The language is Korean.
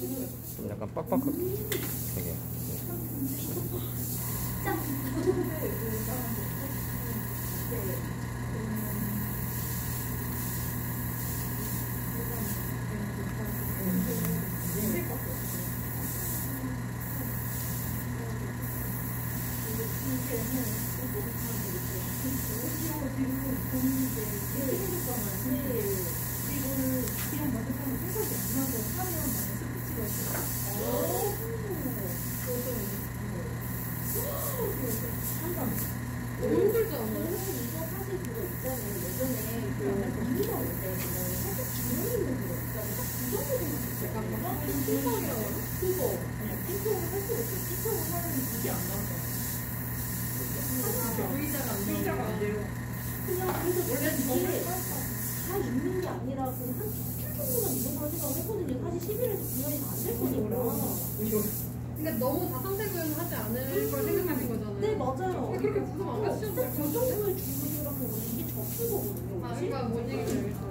좀 약간 빡빡하게 되게. 너무 힘들지 않아요? 이거 사실 그냥 그래서 원래 이게 잘 있는 게 아니라 그냥 한 큐큐 정도만 있는 거라 생각을 했거든요. 사실 11에서 분열이 다 안 됐거든요. 그러니까 너무 다 상생은 하지 않을 음, 걸 생각하신 거잖아요. 네, 맞아요. 그렇게 무슨 안 가시죠? 그 정도의 주문이라고 이게 적은 거거든요. 아, 그러니까 뭔 얘기인지 알겠어요.